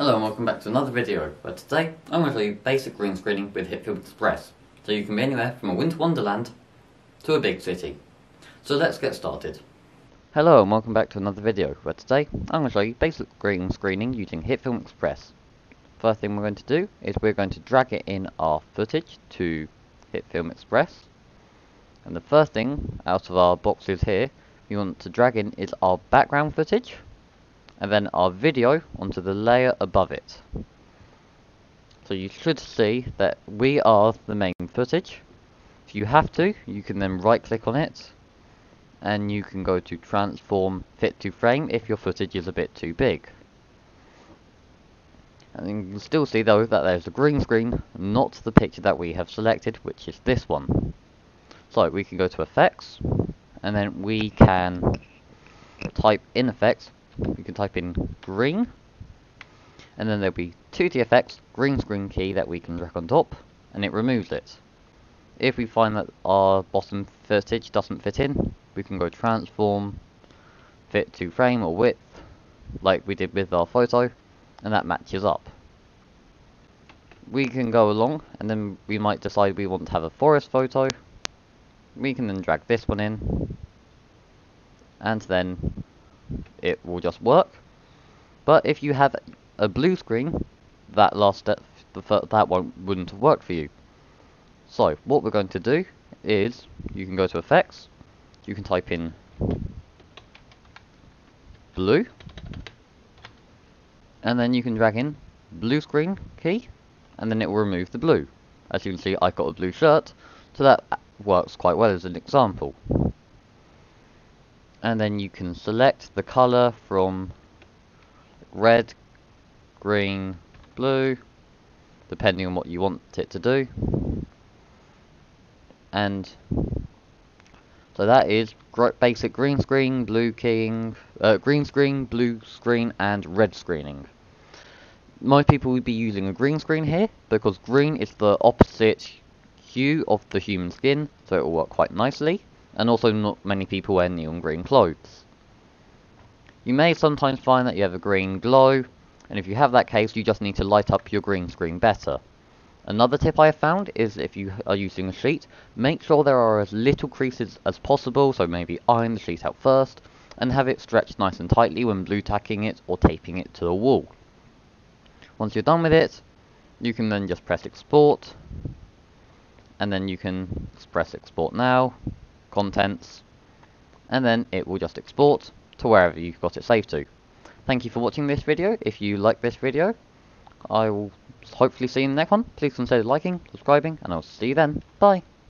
Hello and welcome back to another video, where today I'm going to show you basic green screening with HitFilm Express, so you can be anywhere from a winter wonderland to a big city. So let's get started. Hello and welcome back to another video, where today I'm going to show you basic green screening using HitFilm Express. First thing we're going to do is we're going to drag it in our footage to HitFilm Express. And the first thing out of our boxes here we want to drag in is our background footage and then our video onto the layer above it. So you should see that we are the main footage. If you have to, you can then right click on it and you can go to transform fit to frame if your footage is a bit too big. And you can still see though that there's a green screen, not the picture that we have selected, which is this one. So we can go to effects, and then we can type in effects we can type in green and then there'll be 2D effects green screen key that we can drag on top and it removes it. If we find that our bottom footage doesn't fit in, we can go transform, fit to frame or width, like we did with our photo, and that matches up. We can go along, and then we might decide we want to have a forest photo. We can then drag this one in, and then it will just work. But if you have a blue screen, that last step, that one wouldn't have worked for you. So, what we're going to do is, you can go to effects, you can type in blue, and then you can drag in blue screen key, and then it will remove the blue. As you can see, I've got a blue shirt, so that works quite well as an example and then you can select the color from red, green, blue, depending on what you want it to do. And so that is basic green screen, blue keying, uh, green screen, blue screen, and red screening. Most people would be using a green screen here because green is the opposite hue of the human skin, so it will work quite nicely and also not many people wear neon green clothes. You may sometimes find that you have a green glow, and if you have that case, you just need to light up your green screen better. Another tip I have found is if you are using a sheet, make sure there are as little creases as possible, so maybe iron the sheet out first, and have it stretched nice and tightly when blue tacking it or taping it to the wall. Once you're done with it, you can then just press export, and then you can press export now, contents, and then it will just export to wherever you've got it saved to. Thank you for watching this video. If you like this video, I will hopefully see you in the next one. Please consider liking, subscribing, and I'll see you then. Bye.